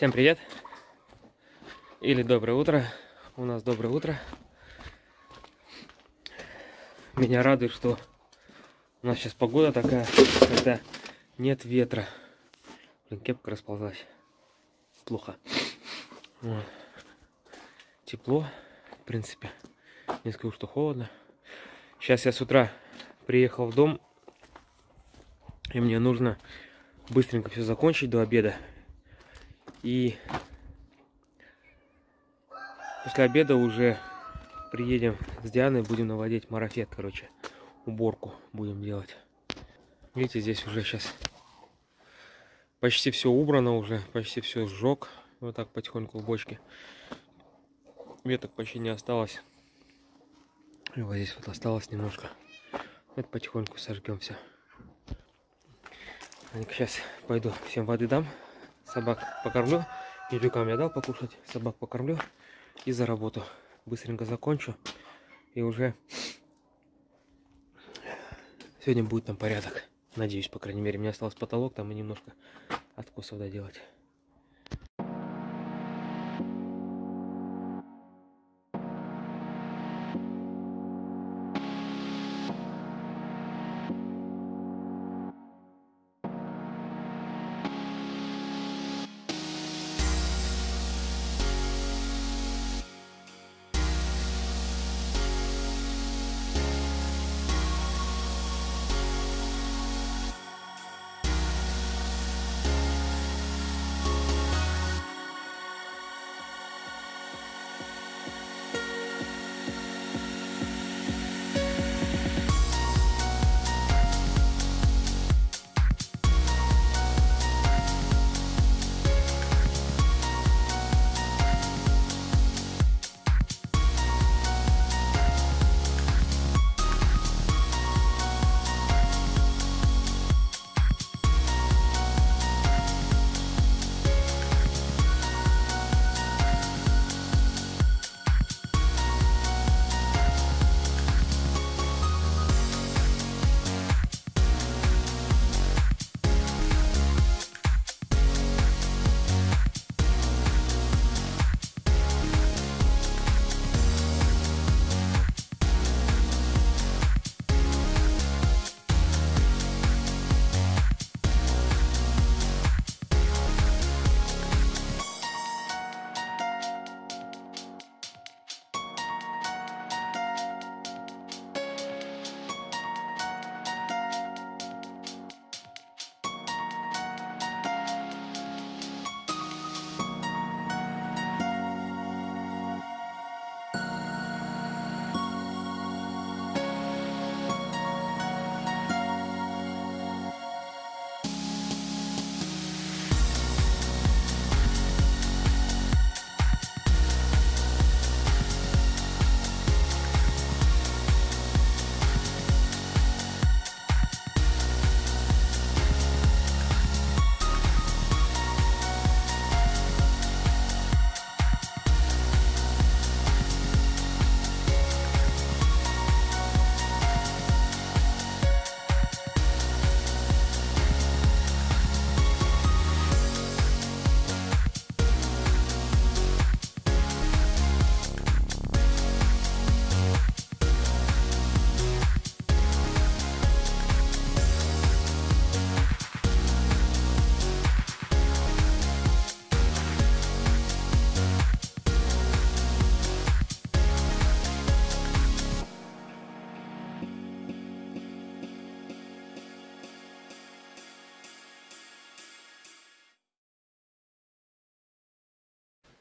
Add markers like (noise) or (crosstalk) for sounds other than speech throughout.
Всем привет! Или доброе утро. У нас доброе утро. Меня радует, что у нас сейчас погода такая, когда нет ветра. Блин, кепка расползлась. Плохо. Вот. Тепло, в принципе. Не скажу, что холодно. Сейчас я с утра приехал в дом. И мне нужно быстренько все закончить до обеда. И после обеда уже приедем с Дианой, будем наводить марафет, короче, уборку будем делать. Видите, здесь уже сейчас почти все убрано уже, почти все сжег. Вот так потихоньку в бочке. Веток почти не осталось. И вот здесь вот осталось немножко. Это потихоньку сожгем все. Сейчас пойду всем воды дам собак покормлю. Индюкам я дал покушать, собак покормлю и за работу. Быстренько закончу. И уже сегодня будет там порядок. Надеюсь, по крайней мере. Мне осталось потолок там и немножко откосов доделать.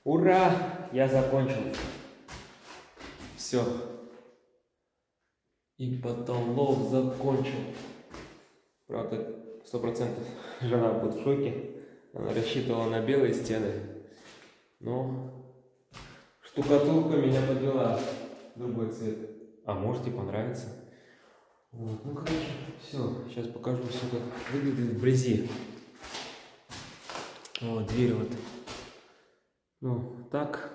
Ура! Я закончил. Все. И потолок закончил. Правда, сто процентов жена будет в шоке. Она рассчитывала на белые стены. Но штукатурка меня подвела. Другой цвет. А может и понравится. Вот. Ну, короче, все. Сейчас покажу все, как выглядит вблизи. Вот, дверь вот ну, так.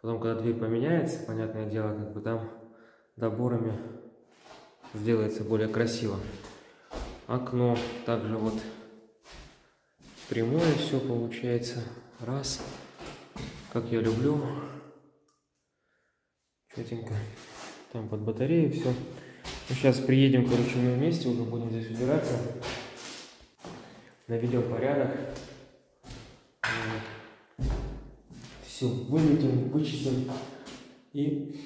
Потом, когда дверь поменяется, понятное дело, как бы там доборами сделается более красиво. Окно также вот прямое все получается. Раз. Как я люблю. Четенько. Там под батареей все. Ну, сейчас приедем, короче, мы вместе уже будем здесь убираться. Наведем порядок. Все, выметим, вычистим и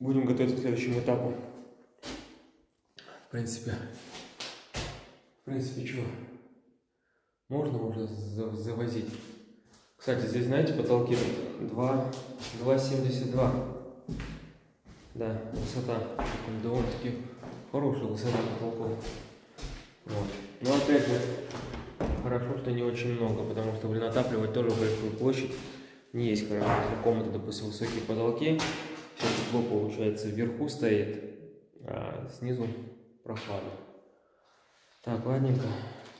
будем готовиться к следующему этапу. В принципе, в принципе, что, можно уже завозить. Кстати, здесь, знаете, потолки 2,72. Да, высота довольно-таки хорошая высота потолков. Вот. Но опять же, хорошо, что не очень много, потому что, блин, отапливать тоже большую площадь не есть хорошо. Если комната, допустим, высокие потолки, все тепло, получается, вверху стоит, а снизу прохладно. Так, ладненько.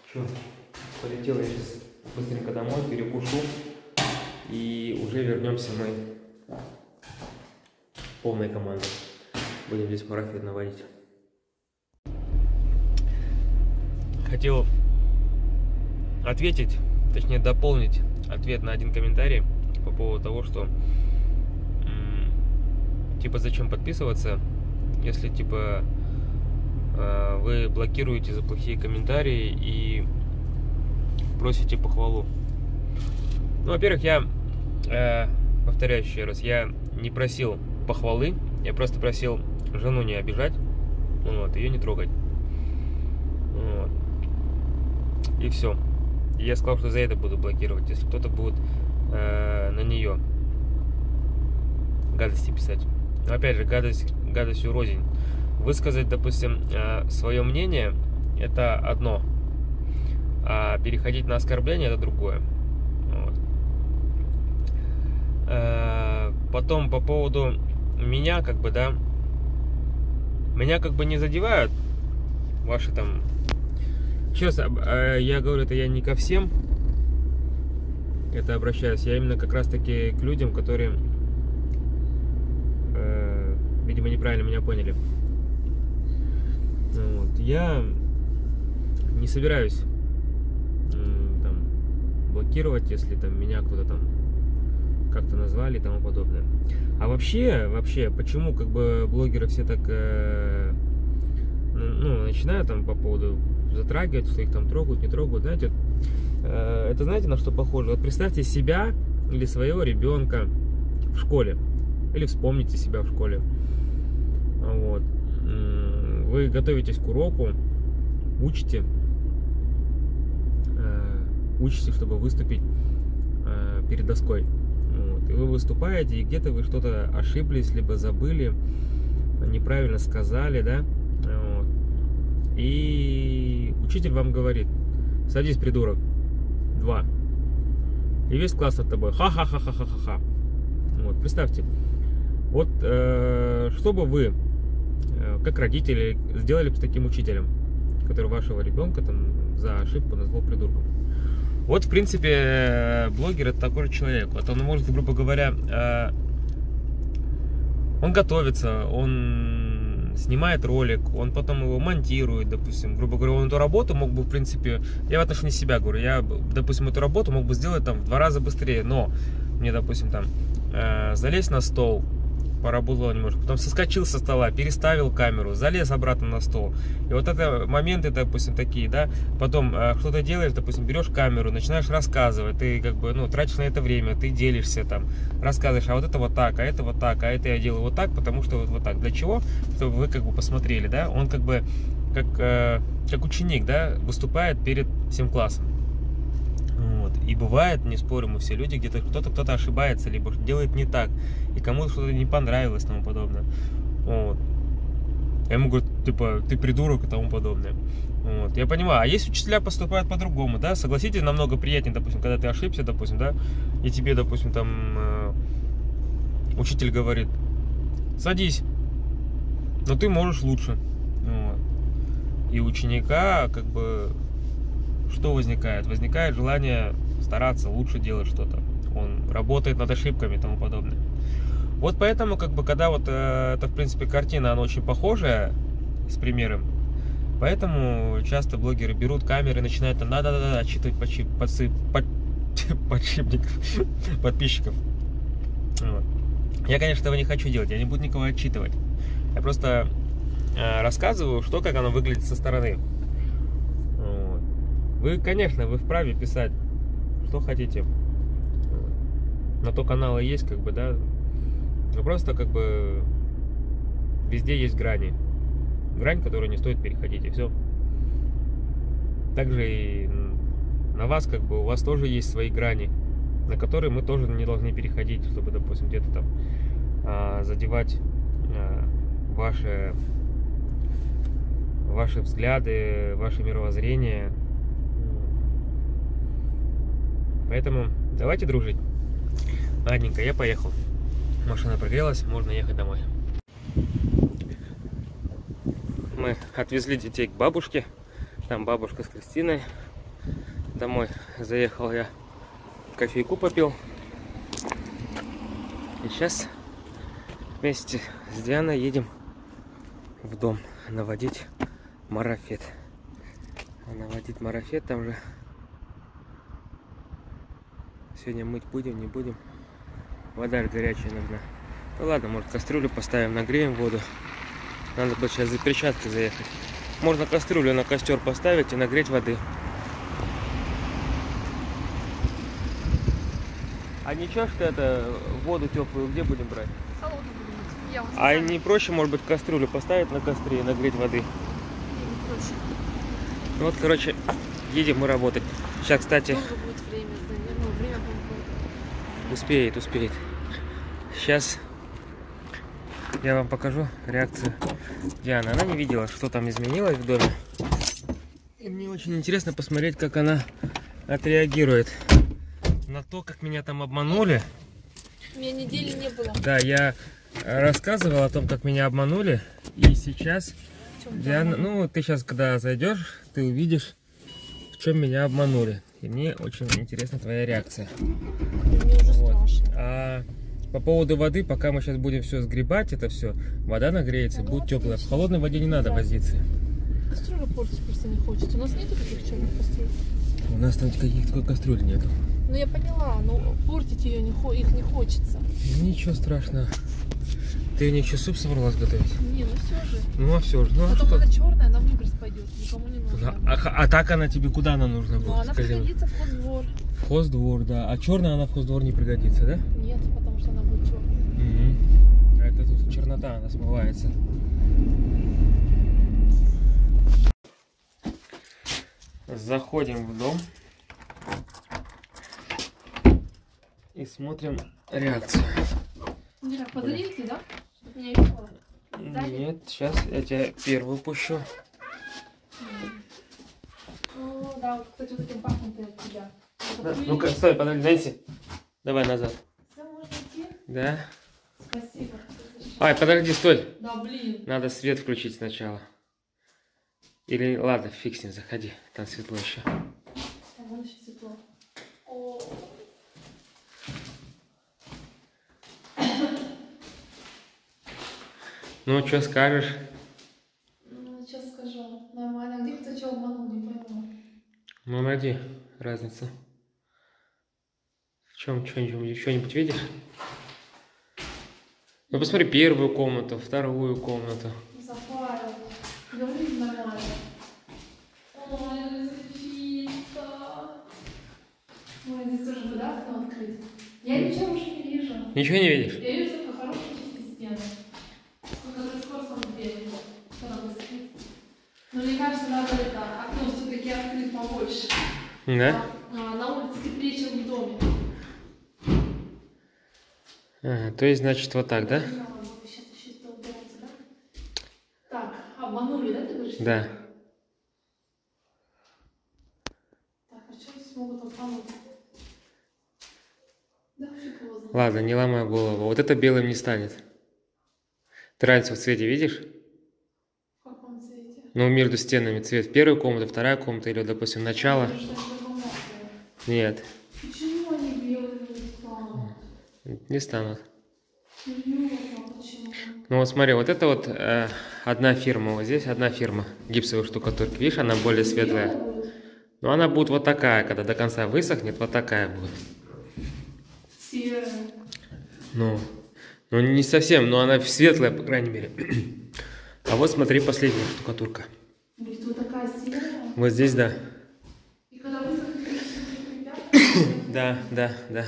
Что, полетел я сейчас быстренько домой, перекушу, и уже вернемся мы полной командой. Будем здесь марафет наводить. Хотел ответить, точнее дополнить ответ на один комментарий по поводу того, что типа зачем подписываться, если типа э, вы блокируете за плохие комментарии и просите похвалу. Ну, во-первых, я э, повторяю еще раз, я не просил похвалы. Я просто просил жену не обижать, вот, ее не трогать. Вот. И все. И я сказал, что за это буду блокировать, если кто-то будет э, на нее гадости писать. Но опять же, гадость, гадостью рознь. Высказать, допустим, э, свое мнение это одно, а переходить на оскорбление это другое. Вот. Э, потом по поводу меня как бы, да, меня как бы не задевают ваши там... Сейчас а, я говорю, это я не ко всем это обращаюсь, я именно как раз таки к людям, которые, э, видимо, неправильно меня поняли. Вот. Я не собираюсь э, там, блокировать, если там меня кто-то там как-то назвали и тому подобное. А вообще, вообще, почему как бы блогеры все так э, ну, ну, начинают там по поводу затрагивать, что их там трогают, не трогают, знаете, э, это знаете на что похоже? Вот представьте себя или своего ребенка в школе, или вспомните себя в школе. Вот. Вы готовитесь к уроку, учите, э, учите, чтобы выступить э, перед доской и вы выступаете, и где-то вы что-то ошиблись, либо забыли, неправильно сказали, да, вот. И учитель вам говорит, садись, придурок, два. И весь класс от тобой, ха-ха-ха-ха-ха-ха. Вот, представьте, вот э, что бы вы, э, как родители, сделали бы с таким учителем, который вашего ребенка там за ошибку назвал придурком? Вот, в принципе, блогер это такой же человек. Вот он может, грубо говоря, э, он готовится, он снимает ролик, он потом его монтирует, допустим, грубо говоря, он эту работу мог бы, в принципе, я в отношении себя говорю, я, допустим, эту работу мог бы сделать там в два раза быстрее, но мне, допустим, там э, залезть на стол, поработал немножко, потом соскочил со стола, переставил камеру, залез обратно на стол. И вот это моменты, допустим, такие, да, потом э, что-то делаешь, допустим, берешь камеру, начинаешь рассказывать, ты как бы, ну, тратишь на это время, ты делишься там, рассказываешь, а вот это вот так, а это вот так, а это я делаю вот так, потому что вот, вот так. Для чего? Чтобы вы как бы посмотрели, да, он как бы, как, э, как ученик, да, выступает перед всем классом. И бывает, не спорю, мы все люди, где-то кто-то кто-то ошибается, либо делает не так, и кому-то что-то не понравилось тому подобное. Вот. Я ему говорю, типа, ты придурок и тому подобное. Вот. Я понимаю, а есть учителя поступают по-другому, да, согласитесь, намного приятнее, допустим, когда ты ошибся, допустим, да, и тебе, допустим, там э, учитель говорит, садись, но ты можешь лучше. Вот. И ученика, как бы, что возникает? Возникает желание стараться лучше делать что-то. Он работает над ошибками и тому подобное. Вот поэтому, как бы, когда вот э, это, в принципе, картина, она очень похожая с примером, поэтому часто блогеры берут камеры, начинают там, да-да-да, отчитывать, подсып, под, (laughs) подшипник (laughs) подписчиков. Вот. Я, конечно, этого не хочу делать, я не буду никого отчитывать. Я просто э, рассказываю, что, как оно выглядит со стороны. Вот. Вы, конечно, вы вправе писать, что хотите. На то каналы есть, как бы, да. Но просто, как бы, везде есть грани. Грань, которую не стоит переходить, и все. Также и на вас, как бы, у вас тоже есть свои грани, на которые мы тоже не должны переходить, чтобы, допустим, где-то там а, задевать а, ваши, ваши взгляды, ваше мировоззрение. Поэтому давайте дружить. Ладненько, я поехал. Машина прогрелась, можно ехать домой. Мы отвезли детей к бабушке. Там бабушка с Кристиной. Домой заехал я, кофейку попил. И сейчас вместе с Дианой едем в дом наводить марафет. А наводить марафет там же сегодня мыть будем, не будем. Вода горячая нужна. Ну ладно, может кастрюлю поставим, нагреем воду. Надо будет сейчас за перчаткой заехать. Можно кастрюлю на костер поставить и нагреть воды. А ничего, что это воду теплую где будем брать? Холодную буду мыть. Я вот А не проще, может быть, кастрюлю поставить на костре и нагреть воды? Не, не проще. Ну Вот, короче, едем мы работать. Сейчас, кстати, Долго будет время, наверное, ну, время будет. Успеет, успеет. Сейчас я вам покажу реакцию Дианы. Она не видела, что там изменилось в доме. И мне очень интересно посмотреть, как она отреагирует на то, как меня там обманули. У меня недели не было. Да, я рассказывал о том, как меня обманули. И сейчас Диана, ну, ты сейчас, когда зайдешь, ты увидишь, в чем меня обманули. И мне очень интересна твоя реакция. А по поводу воды, пока мы сейчас будем все сгребать, это все, вода нагреется, будет теплая. В холодной воде не надо возиться. Кастрюлю портить просто не хочется. У нас нету таких черных кастрюль. У нас там каких такой кастрюли нету. Ну я поняла, но портить ее не их не хочется. Ничего страшного. Ты мне еще суп собралась готовить? Не, ну все же. Ну а все же, ну а Потом что? она черная, она в выброс пойдет. Никому не А, нужна. а- а так она тебе куда она нужна Ну будет? она скажи пригодится в хоздвор. В хоздвор, да. А черная она в хоздвор не пригодится, да? Нет, потому что она будет черная. Угу. Это тут чернота, она смывается. Заходим в дом и смотрим реакцию. Подзарите, да? Нет, сейчас я тебя первую пущу. Ну да, вот, кстати, вот этим пахнет от тебя. Да, Ну-ка, стой, подожди, Нэнси. Давай назад. Все, можно идти? Да. Спасибо. Ай, подожди, стой. Да, блин. Надо свет включить сначала. Или, ладно, фиг с ним, заходи. Там светло еще. Там вон еще светло. О, Ну, что скажешь? ну, сейчас скажу. Нормально. Где кто что обманул, не пойму. Ну, найди разницу. В чем, что-нибудь, что-нибудь видишь? Ну, посмотри первую комнату, вторую комнату. Запарил. Говори нормально. Ой. Ой, здесь тоже бы, да, окно открыть? Я ничего уже не вижу. Ничего не видишь? Я вижу только хорошие чистые стены. Ну, когда скоро сон в дверь, когда бы скрыть. Но мне кажется, надо это окно все-таки открыть побольше. Да? А, на улице теплее, чем в доме. Ага, то есть, значит, вот так, да? Так, обманули, да, ты говоришь? Да. Так, а что здесь могут обмануть? Да. Ладно, не ломай голову. Вот это белым не станет. Ты разницу в цвете видишь? Ну, между стенами цвет. Первая комната, вторая комната или, допустим, начало. Нет, Почему они белыми не станут? не станут. Ну вот смотри, вот это вот э, одна фирма, вот здесь одна фирма гипсовой штукатурки. Видишь, она более светлая. Белые? Но она будет вот такая, когда до конца высохнет, вот такая будет. Серая. Ну, ну не совсем, но она светлая, по крайней мере. А вот смотри, последняя штукатурка. Будет вот такая серая. Вот здесь, да. И когда это Да, да, да.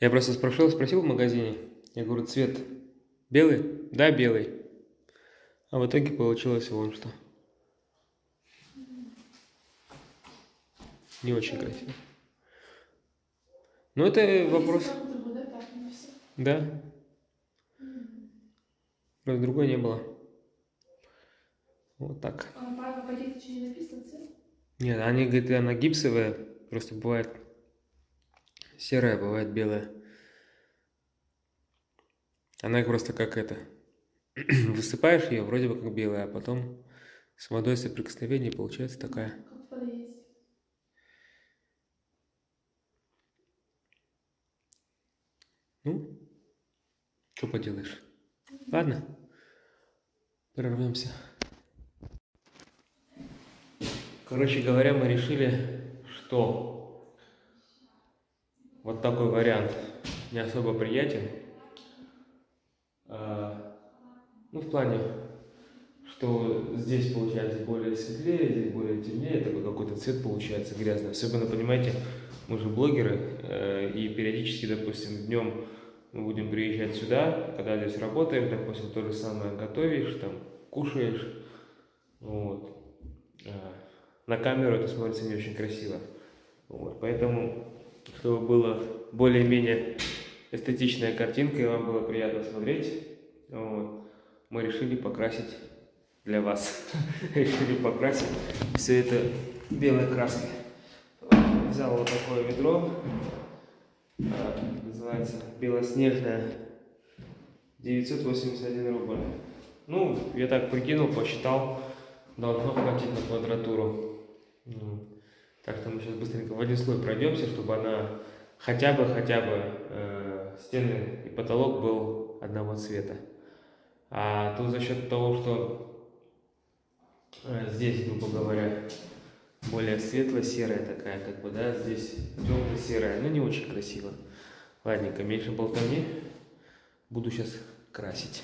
Я просто спросил, спросил в магазине. Я говорю, цвет белый? Да, белый. А в итоге получилось вон что. Не очень красиво. Ну, это вопрос. Да. Просто другой не было. Вот так. А не написано цвет? Нет, они говорят, она гипсовая. Просто бывает серая, бывает белая. Она просто как это. (clears throat) Высыпаешь ее, вроде бы как белая, а потом с водой соприкосновение получается такая. Как в подъезде. Ну, что поделаешь. Ладно, прервемся. Короче говоря, мы решили, что вот такой вариант не особо приятен. А, ну, в плане, что здесь получается более светлее, здесь более темнее, такой какой-то цвет получается грязный. Особенно, понимаете, мы же блогеры, э, и периодически, допустим, днем мы будем приезжать сюда, когда здесь работаем, допустим, то же самое готовишь, там, кушаешь, вот. А, На камеру это смотрится не очень красиво. Вот. Поэтому, чтобы было более-менее эстетичная картинка и вам было приятно смотреть, вот, мы решили покрасить для вас. (laughs) решили покрасить все это белой краской. Взял вот такое ведро, называется белоснежная 981 рубль. Ну, я так прикинул, посчитал, должно хватить на квадратуру. Ну, так что мы сейчас быстренько в один слой пройдемся, чтобы она хотя бы, хотя бы э, стены и потолок был одного цвета. А тут за счет того, что э, здесь, грубо говоря, более светло-серая такая, как бы, да, здесь темно-серая, ну не очень красиво. Ладненько, меньше болтовни. Буду сейчас красить.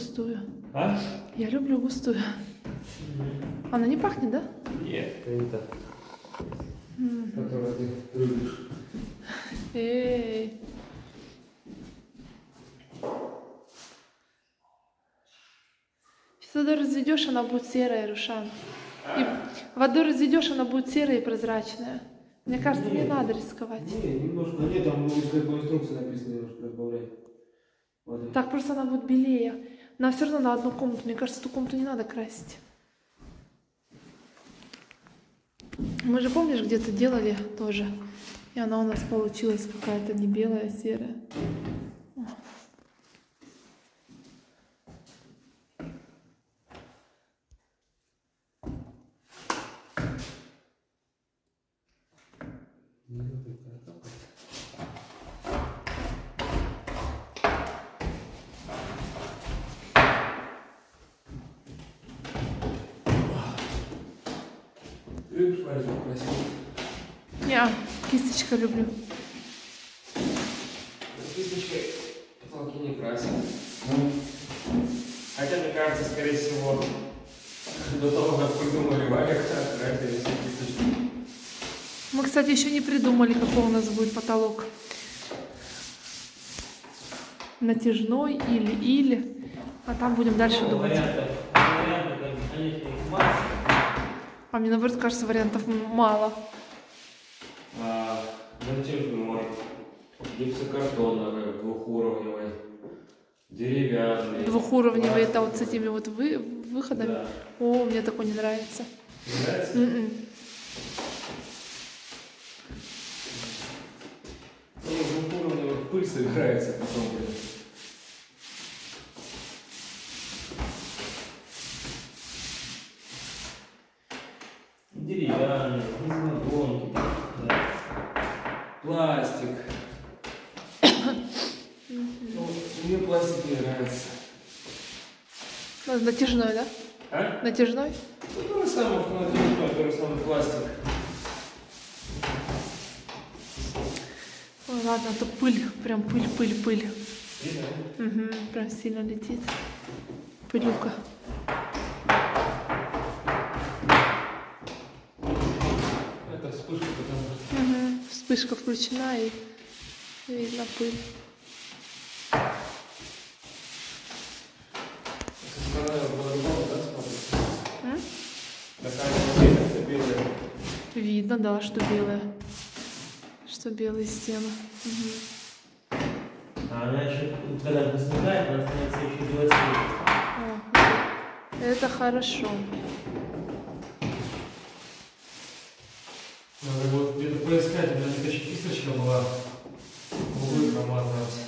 Густую. А? Я люблю густую. Она не пахнет, да? Нет, это не так. Которую ты любишь. Эй. Сейчас воду разведешь, она будет серая, Рушан. И воду разведешь, она будет серая и прозрачная. Мне кажется, не Нет. надо рисковать. Не, немножко, нет, там как по инструкции написано немножко добавлять. воды. Так просто она будет белее. Нам все равно на одну комнату. Мне кажется, эту комнату не надо красить. Мы же, помнишь, где-то делали тоже. И она у нас получилась какая-то не белая, а серая. Красиво? Я кисточка люблю. Кисточкой потолки не красят. Хотя, мне кажется, скорее всего, до того, как придумали валик, красили все кисточки. Мы, кстати, еще не придумали, какой у нас будет потолок. Натяжной или или. А там будем дальше думать вариантов, конечно, их масса. А мне наоборот кажется, вариантов мало. А, натяжной, гипсокартоновый, двухуровневый, деревянный. Двухуровневый это вот с этими вот вы, выходами. Да. О, мне такой не нравится. Не нравится? М-м. Ну, двухуровневый пыль собирается потом, блин. Деревянный, гонки, да. пластик. Ну, мне пластик не нравится. Ну, Натяжной, да? А? Натяжной? Ну, то же самое, что натяжной, то же самый пластик. Ой, ладно, а то пыль, прям пыль, пыль, пыль. Видно? Угу, прям сильно летит. Пылюка. Это вспышка, потому что... Угу. Вспышка включена и видно пыль. Со стороны по-другому, да, смотрится? М? Такая вот это белая. Видно, да, что белая. Что белые стены. Мгм. А она еще, когда возникает, она становится еще белоснежной. О, это хорошо. Надо вот где-то поискать, у меня такая кисточка была. Углы промазалась.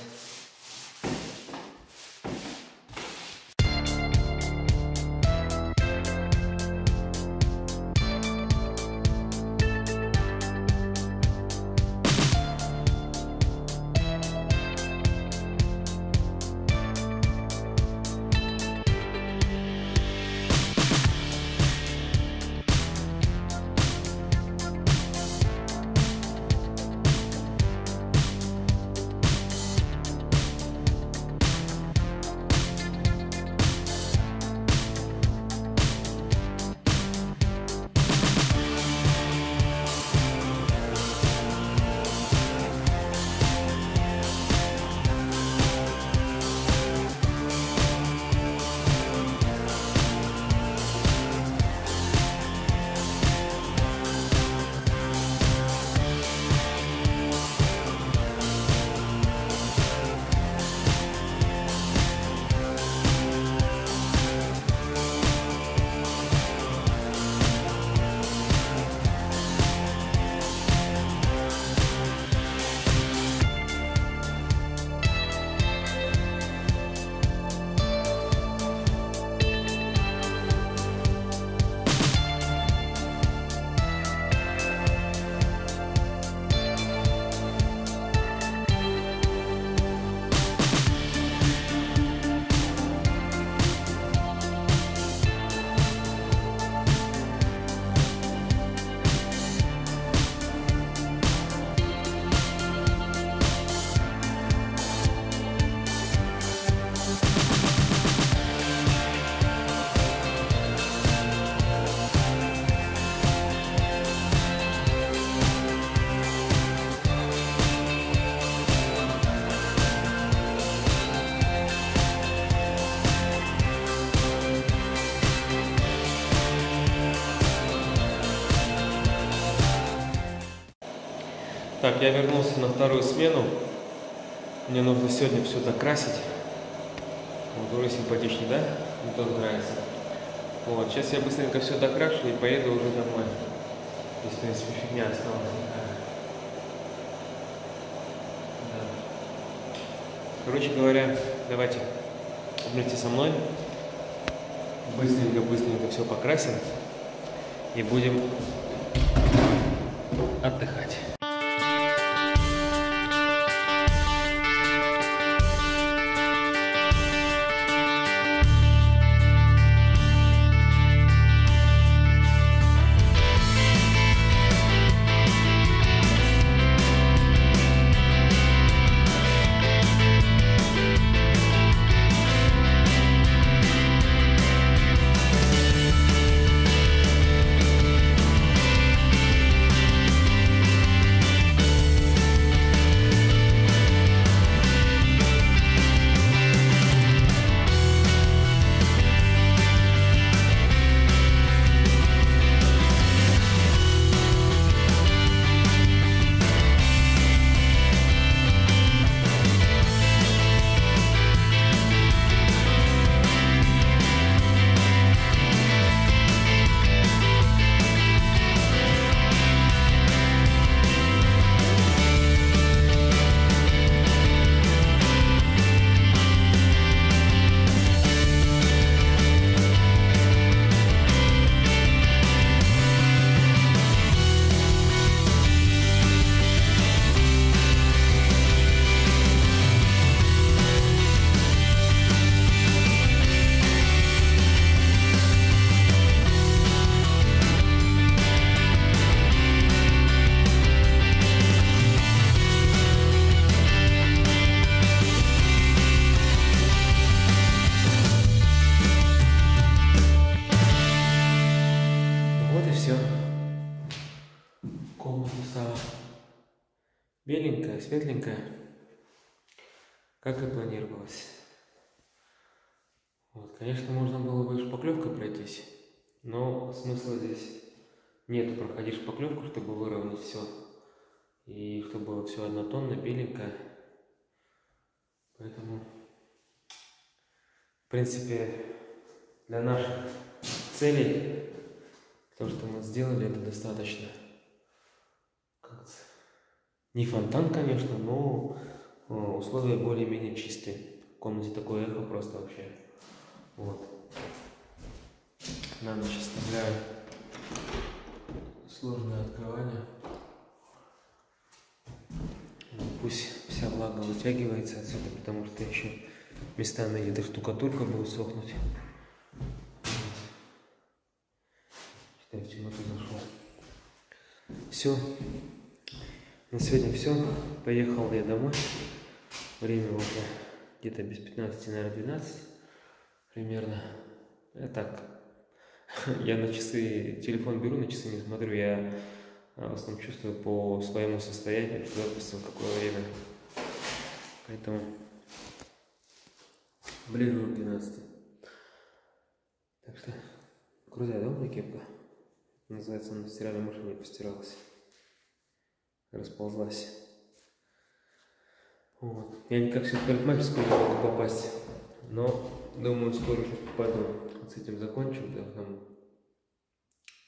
Так, я вернулся на вторую смену. Мне нужно сегодня все докрасить. Вот уже симпатичнее, да? Мне тоже нравится. Вот, сейчас я быстренько все докрашу и поеду уже домой. Здесь, в принципе, фигня осталась. Да. Короче говоря, давайте вместе со мной быстренько-быстренько все покрасим и будем отдыхать. Стала беленькая, светленькая, как и планировалось. Вот, конечно, можно было бы шпаклевкой пройтись, но смысла здесь нет. Проходишь шпаклевку, чтобы выровнять все, и чтобы было все однотонно, беленькое. Поэтому, в принципе, для наших целей то, что мы сделали, это достаточно. Не фонтан, конечно, но э, условия более-менее чистые. В комнате такое эхо просто вообще. Вот. На ночь оставляю сложное открывание. Ну, Пусть вся влага вытягивается отсюда, потому что еще местами где-то штукатурка будет сохнуть. Я в темноту зашел. Все. На сегодня все. Поехал я домой. Время уже где-то без 15, наверное, 12 примерно. Я так. (laughs) Я на часы, телефон беру, на часы не смотрю. Я а, в основном чувствую по своему состоянию, что допустим, какое время. Поэтому ближе к 12. Так что, крутая, да, кепка? Называется, она в стиральной машине постиралась. Расползлась. Вот. Я никак сейчас в парикмахерскую не могу попасть. Но думаю, скоро уже попаду. Вот с этим закончим. Да, там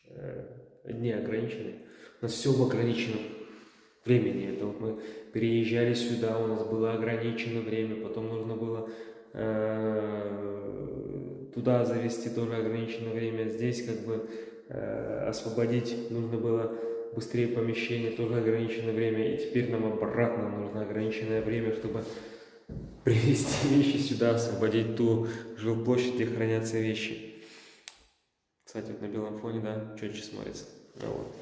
э, дни ограничены. У нас все в ограниченном времени. Это вот мы переезжали сюда, у нас было ограничено время, потом нужно было э, туда завести тоже ограниченное время. Здесь как бы э, освободить нужно было быстрее помещение, тоже ограниченное время. И теперь нам обратно нужно ограниченное время, чтобы привезти (laughs) вещи сюда, освободить ту жилплощадь, где хранятся вещи. Кстати, вот на белом фоне, да, четче смотрится. Ну, вот.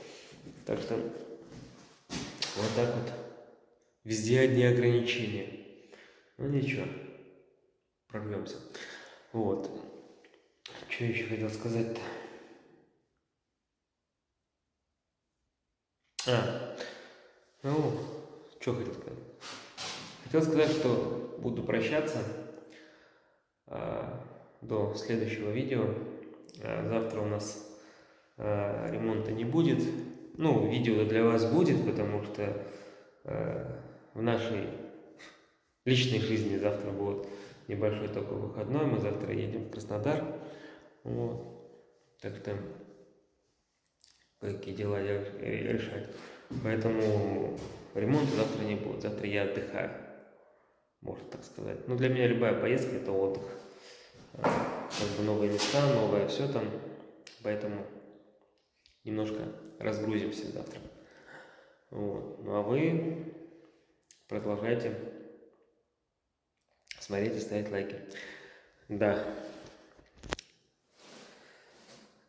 Так что вот так вот. Везде одни ограничения. Ну ничего, прорвемся. Вот. Что еще хотел сказать-то? А, ну, что хотел сказать? Хотел сказать, что буду прощаться а, до следующего видео. А, завтра у нас а, ремонта не будет. Ну, видео для вас будет, потому что а, в нашей личной жизни завтра будет небольшой только выходной. Мы завтра едем в Краснодар. Вот. Так что какие дела дел- э, решать. Поэтому ремонта завтра не будет. Завтра я отдыхаю, можно так сказать. Ну, для меня любая поездка – это отдых. Как бы новые места, новое все там. Поэтому немножко разгрузимся завтра. Вот. Ну, а вы продолжайте смотреть и ставить лайки. Да.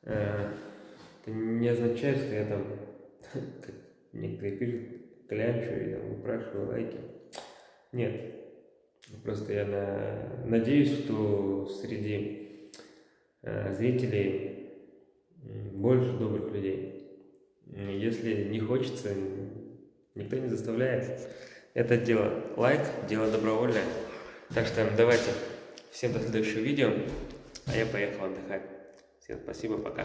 Э, Это не означает, что я там, (laughs) как некоторые пишут, клянчу и упрашиваю лайки. Нет. Просто я на- надеюсь, что среди э, зрителей больше добрых людей. Если не хочется, никто не заставляет. Это дело лайк, дело добровольное. Так что давайте. Всем до следующего видео. А я поехал отдыхать. Всем спасибо, пока.